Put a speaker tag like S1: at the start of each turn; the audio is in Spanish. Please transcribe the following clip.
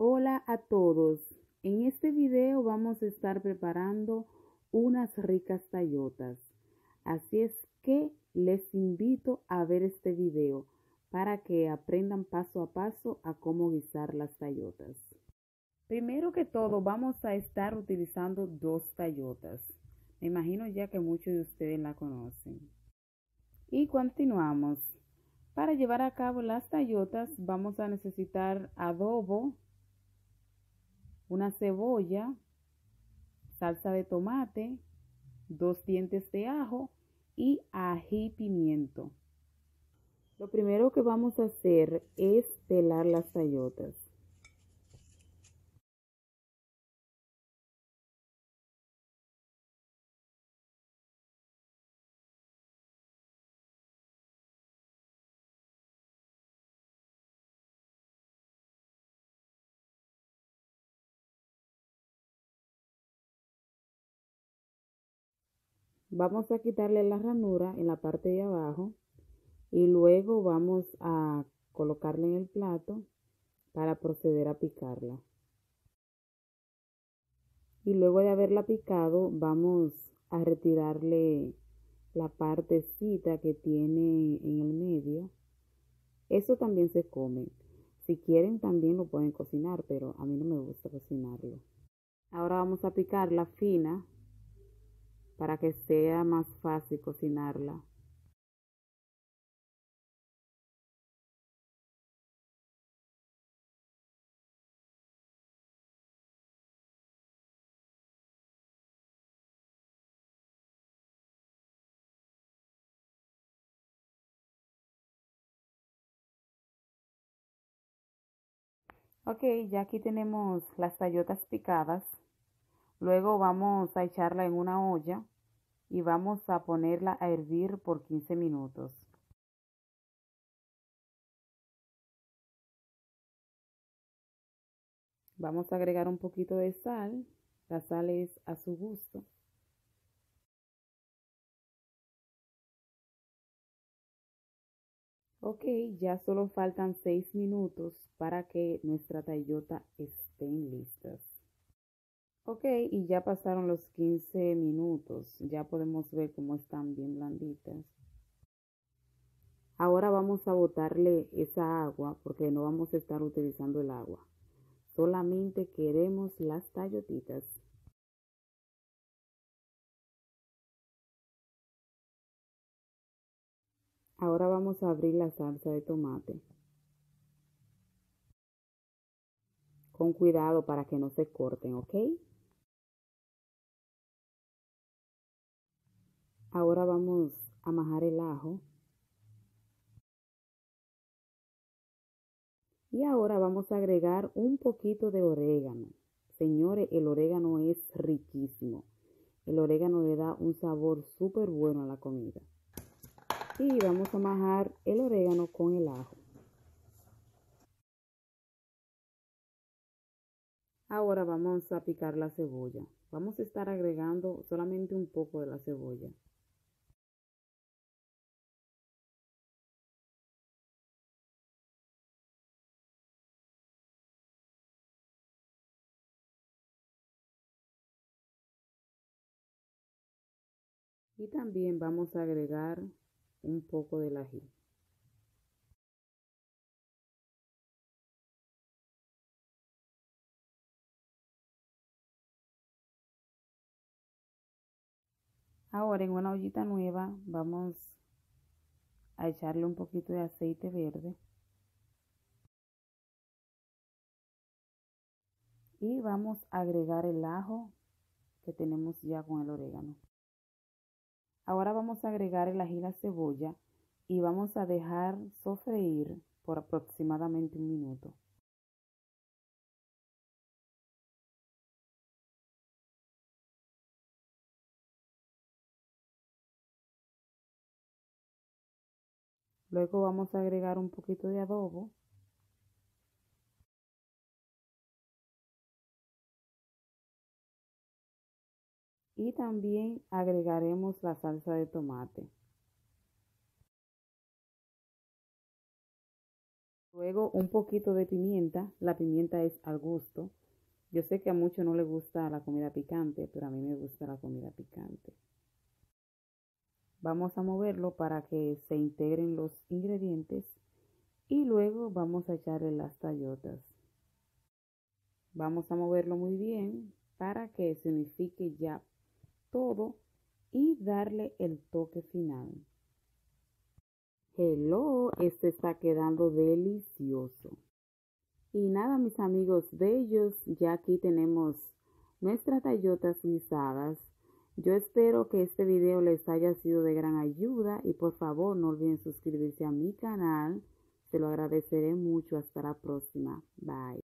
S1: Hola a todos. En este video vamos a estar preparando unas ricas tallotas. Así es que les invito a ver este video para que aprendan paso a paso a cómo guisar las tallotas. Primero que todo vamos a estar utilizando dos tallotas. Me imagino ya que muchos de ustedes la conocen. Y continuamos. Para llevar a cabo las tallotas vamos a necesitar adobo, una cebolla, salsa de tomate, dos dientes de ajo y ají pimiento. Lo primero que vamos a hacer es pelar las tallotas. Vamos a quitarle la ranura en la parte de abajo y luego vamos a colocarla en el plato para proceder a picarla. Y luego de haberla picado vamos a retirarle la partecita que tiene en el medio. Eso también se come. Si quieren también lo pueden cocinar, pero a mí no me gusta cocinarlo. Ahora vamos a picarla fina para que sea más fácil cocinarla. Ok, ya aquí tenemos las tallotas picadas. Luego vamos a echarla en una olla y vamos a ponerla a hervir por 15 minutos. Vamos a agregar un poquito de sal. La sal es a su gusto. Ok, ya solo faltan 6 minutos para que nuestra tallota estén listas. Ok, y ya pasaron los 15 minutos. Ya podemos ver cómo están bien blanditas. Ahora vamos a botarle esa agua porque no vamos a estar utilizando el agua. Solamente queremos las tallotitas. Ahora vamos a abrir la salsa de tomate. Con cuidado para que no se corten, ¿ok? Ahora vamos a majar el ajo. Y ahora vamos a agregar un poquito de orégano. Señores, el orégano es riquísimo. El orégano le da un sabor súper bueno a la comida. Y vamos a majar el orégano con el ajo. Ahora vamos a picar la cebolla. Vamos a estar agregando solamente un poco de la cebolla. Y también vamos a agregar un poco del ají. Ahora en una ollita nueva vamos a echarle un poquito de aceite verde. Y vamos a agregar el ajo que tenemos ya con el orégano. Ahora vamos a agregar el ají y la cebolla y vamos a dejar sofreír por aproximadamente un minuto. Luego vamos a agregar un poquito de adobo y también agregaremos la salsa de tomate. Luego un poquito de pimienta. La pimienta es al gusto. Yo sé que a muchos no les gusta la comida picante, pero a mí me gusta la comida picante. Vamos a moverlo para que se integren los ingredientes y luego vamos a echarle las tallotas. Vamos a moverlo muy bien para que se unifique ya todo y darle el toque final. Hello, este está quedando delicioso. Y nada, mis amigos bellos, ya aquí tenemos nuestras tallotas guisadas. Yo espero que este video les haya sido de gran ayuda y por favor no olviden suscribirse a mi canal. Se lo agradeceré mucho. Hasta la próxima. Bye.